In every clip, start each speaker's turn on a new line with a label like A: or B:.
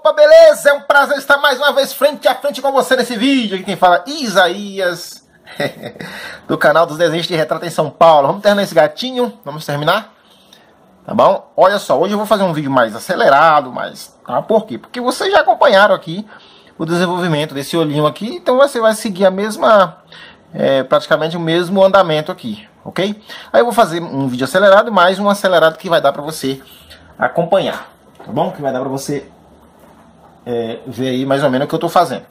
A: Opa, beleza? É um prazer estar mais uma vez frente a frente com você nesse vídeo. Aqui quem fala Isaías, do canal dos desenhos de retrato em São Paulo. Vamos terminar esse gatinho? Vamos terminar? Tá bom? Olha só, hoje eu vou fazer um vídeo mais acelerado, mas... Ah, por quê? Porque vocês já acompanharam aqui o desenvolvimento desse olhinho aqui, então você vai seguir a mesma... É, praticamente o mesmo andamento aqui, ok? Aí eu vou fazer um vídeo acelerado, mais um acelerado que vai dar para você acompanhar, tá bom? Que vai dar para você é, ver aí mais ou menos o que eu estou fazendo.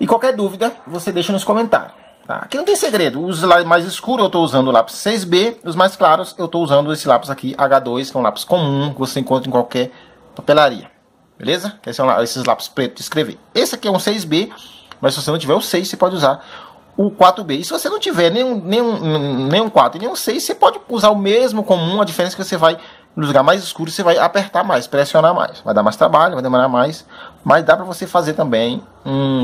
A: E qualquer dúvida, você deixa nos comentários. Tá? Aqui não tem segredo. Os mais escuros eu estou usando o lápis 6B, os mais claros eu estou usando esse lápis aqui H2, que é um lápis comum que você encontra em qualquer papelaria. Beleza? São esses lápis pretos de escrever. Esse aqui é um 6B, mas se você não tiver o 6, você pode usar o 4B. E se você não tiver nenhum, nenhum, nenhum 4 e nenhum 6, você pode usar o mesmo comum, a diferença é que você vai no lugar mais escuro você vai apertar mais, pressionar mais. Vai dar mais trabalho, vai demorar mais. Mas dá para você fazer também,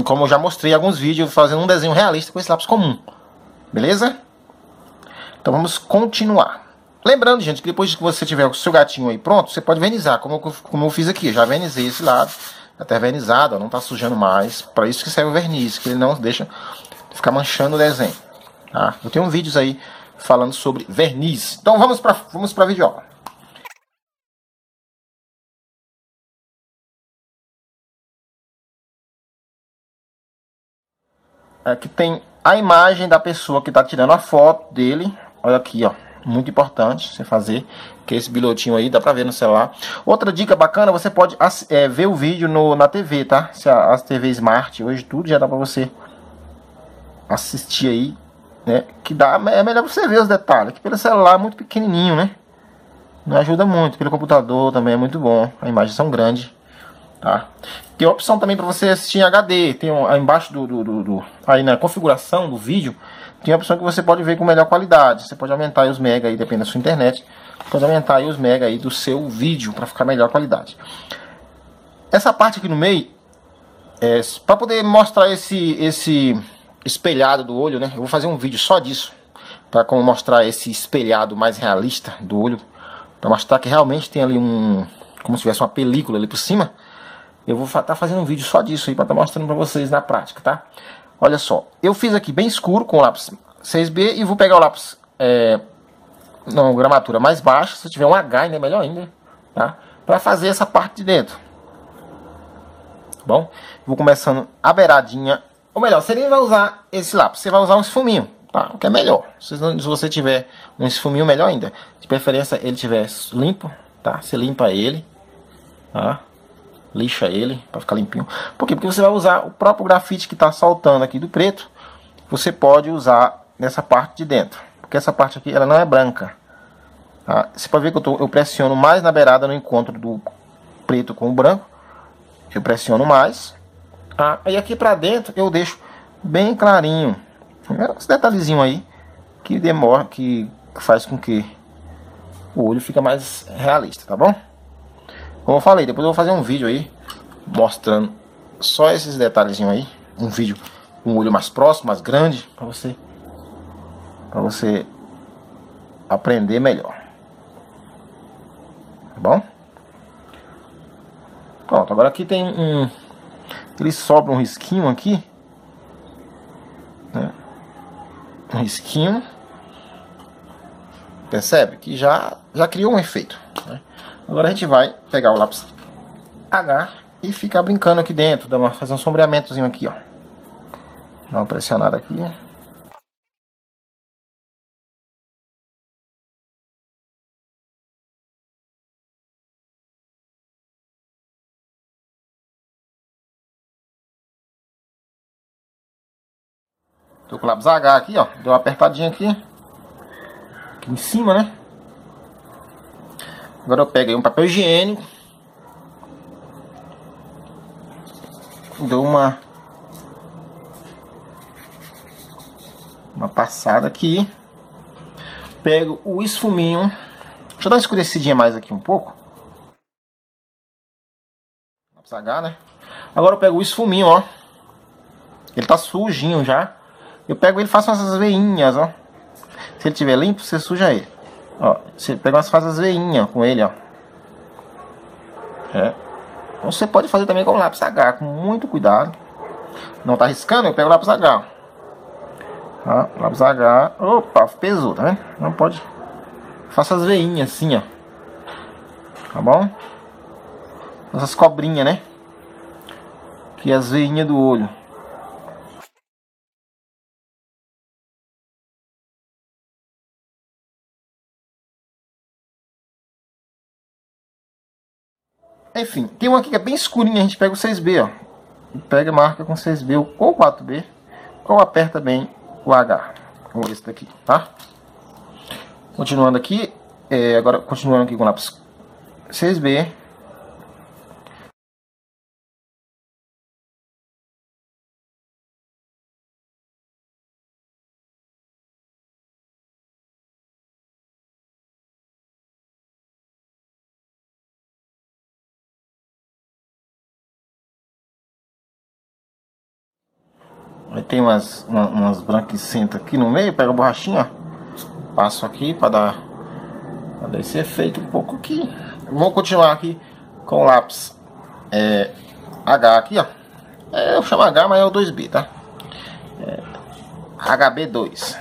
A: como eu já mostrei alguns vídeos, fazendo um desenho realista com esse lápis comum. Beleza? Então vamos continuar. Lembrando, gente, que depois que você tiver o seu gatinho aí pronto, você pode vernizar, como, como eu fiz aqui. Eu já vernizei esse lado, até vernizado, ó, não está sujando mais. Para isso que serve o verniz, que ele não deixa ficar manchando o desenho. Tá? Eu tenho vídeos aí falando sobre verniz. Então vamos para vamos a videoaula. Aqui tem a imagem da pessoa que está tirando a foto dele. Olha aqui, ó. Muito importante você fazer. Que esse bilhotinho aí dá pra ver no celular. Outra dica bacana, você pode é, ver o vídeo no, na TV, tá? Se a, as TV Smart, hoje tudo já dá pra você assistir aí. Né? Que dá, é melhor você ver os detalhes. Que pelo celular é muito pequenininho, né? Não ajuda muito. Pelo computador também é muito bom. A imagem são grande. Tá? Tem opção também para você assistir em HD. Tem um, embaixo do, do, do, do, aí na configuração do vídeo tem a opção que você pode ver com melhor qualidade. Você pode aumentar os mega aí, depende da sua internet. Pode aumentar aí os mega aí do seu vídeo para ficar melhor qualidade. Essa parte aqui no meio é para poder mostrar esse esse espelhado do olho, né? Eu vou fazer um vídeo só disso para como mostrar esse espelhado mais realista do olho, para mostrar que realmente tem ali um como se tivesse uma película ali por cima. Eu vou estar tá fazendo um vídeo só disso aí para estar tá mostrando para vocês na prática, tá? Olha só, eu fiz aqui bem escuro com o lápis 6B e vou pegar o lápis é, não, gramatura mais baixa, se tiver um H ainda é melhor ainda, tá? Para fazer essa parte de dentro. Tá bom? Vou começando a beiradinha, ou melhor, você nem vai usar esse lápis, você vai usar um esfuminho, tá? O que é melhor. Se você tiver um esfuminho, melhor ainda. De preferência ele tiver limpo, tá? Você limpa ele, tá? Lixa ele para ficar limpinho. Por quê? Porque você vai usar o próprio grafite que está saltando aqui do preto, você pode usar nessa parte de dentro, porque essa parte aqui ela não é branca. Tá? Você pode ver que eu, tô, eu pressiono mais na beirada no encontro do preto com o branco, eu pressiono mais. Tá? Aí aqui para dentro eu deixo bem clarinho, esse detalhezinho aí que demora, que faz com que o olho fica mais realista, tá bom? Como eu falei, depois eu vou fazer um vídeo aí mostrando só esses detalhezinhos aí, um vídeo com um olho mais próximo, mais grande, para você para você aprender melhor. Tá bom? Pronto, agora aqui tem um ele sobra um risquinho aqui, né? Um risquinho. Percebe que já já criou um efeito? Agora a gente vai pegar o lápis H e ficar brincando aqui dentro, dar uma, fazer um sombreamentozinho aqui, ó. Dá uma pressionada aqui. Tô com o lápis H aqui, ó. Deu uma apertadinha aqui. Aqui em cima, né? Agora eu pego um papel higiênico. Dou uma uma passada aqui. Pego o esfuminho. Deixa eu dar uma escurecidinha mais aqui um pouco. H, né? Agora eu pego o esfuminho, ó. Ele tá sujinho já. Eu pego ele e faço essas veinhas, ó. Se ele tiver limpo, você suja ele. Ó, você pega umas faz as veinhas com ele, ó. É. Você pode fazer também com lápis H, com muito cuidado. Não tá riscando, eu pego lápis H. Tá? Lápis H. Opa, pesou, tá vendo? Não pode. Faça as veinhas assim, ó. Tá bom? Essas cobrinhas, né? Que é as veinhas do olho. Enfim, tem uma aqui que é bem escurinha, a gente pega o 6B, ó. Pega marca com 6B ou 4B, ou aperta bem o H, ou esse daqui, tá? Continuando aqui, é, agora continuando aqui com o lápis 6B, Aí tem umas, uma, umas branquicentas aqui no meio, pega a borrachinha, ó. Passo aqui para dar, pra dar esse efeito um pouco aqui. Vou continuar aqui com o lápis é, H aqui, ó. É, eu chamo H, mas é o 2B, tá? É, HB2.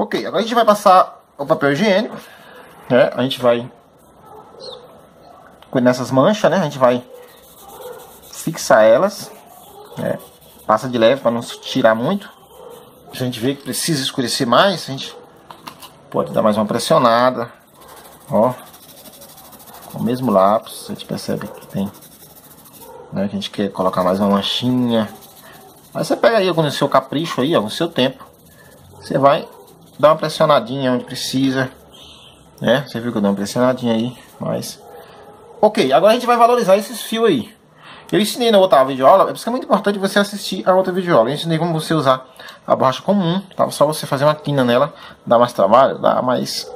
A: Ok, agora a gente vai passar o papel higiênico, né? A gente vai nessas manchas, né? A gente vai fixar elas, né? Passa de leve para não tirar muito. Se a gente vê que precisa escurecer mais, a gente pode dar mais uma pressionada, ó. Com o mesmo lápis, a gente percebe que tem, né? Que a gente quer colocar mais uma manchinha. Aí você pega aí com o seu capricho aí, ó, no seu tempo. Você vai dá uma pressionadinha onde precisa, né? Você viu que eu dei uma pressionadinha aí, mas... Ok, agora a gente vai valorizar esses fios aí. Eu ensinei na outra videoaula, é por isso que é muito importante você assistir a outra videoaula. Eu ensinei como você usar a borracha comum, tá? Só você fazer uma quina nela, dá mais trabalho, dá mais...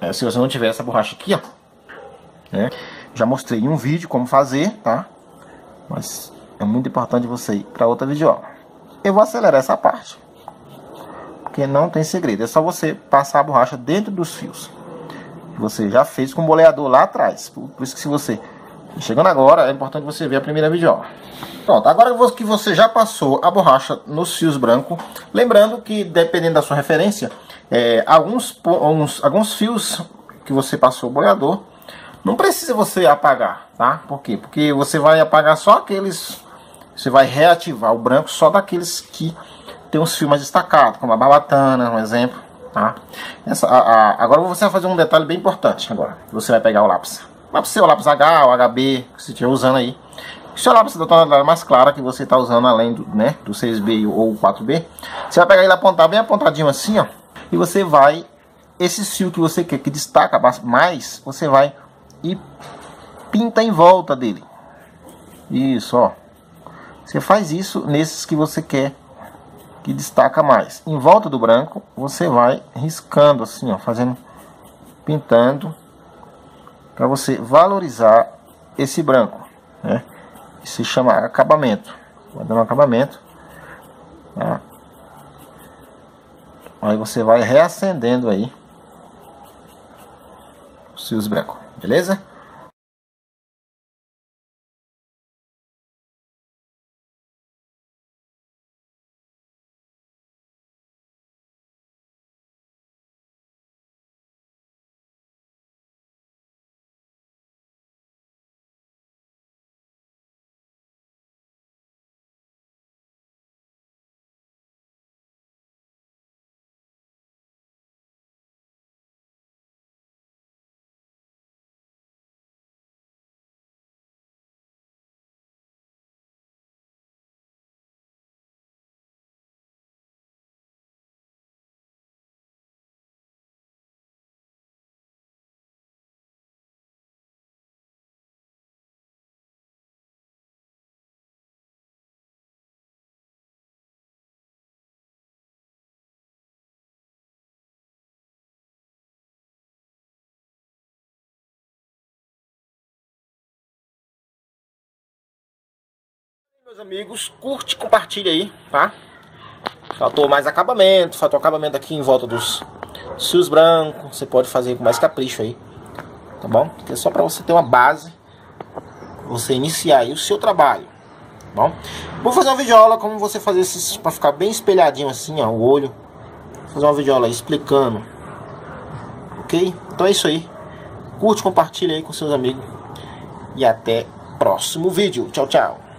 A: É, se você não tiver essa borracha aqui, ó, né? Já mostrei em um vídeo como fazer, tá? Mas é muito importante você ir para outra videoaula. Eu vou acelerar essa parte porque não tem segredo. É só você passar a borracha dentro dos fios. Você já fez com o boleador lá atrás. Por, isso que se você chegando agora, é importante você ver a primeira videoaula. Pronto, agora que você já passou a borracha nos fios brancos, lembrando que dependendo da sua referência, é, alguns, alguns, alguns fios que você passou o boleador, não precisa você apagar, tá? Por quê? Porque você vai apagar só aqueles, você vai reativar o branco só daqueles que tem uns fios mais destacados, como a barbatana, um exemplo. Tá? Essa, a, a, agora você vai fazer um detalhe bem importante. Agora, você vai pegar o lápis. Lápis seu, lápis H, ou HB, que você estiver usando aí. Se o lápis da tonalidade mais clara que você está usando, além do, né, do 6B ou 4B, você vai pegar ele apontar bem apontadinho assim, ó. E você vai, esse fio que você quer que destaca mais, você vai e pinta em volta dele. Isso, ó. Você faz isso nesses que você quer que destaca mais. Em volta do branco, você vai riscando assim, ó, fazendo, pintando, para você valorizar esse branco, né? Isso se chama acabamento. Vai dando acabamento. Tá? Aí você vai reacendendo aí os fios brancos, beleza? Meus amigos, curte, compartilha aí, tá? Faltou mais acabamento, faltou acabamento aqui em volta dos fios brancos. Você pode fazer com mais capricho aí, tá bom? Que é só para você ter uma base, você iniciar aí o seu trabalho, tá bom? Vou fazer uma videoaula como você fazer esses para ficar bem espelhadinho assim, ó, o olho. Vou fazer uma videoaula aí explicando, ok? Então é isso aí. Curte, compartilha aí com seus amigos e até próximo vídeo. Tchau, tchau.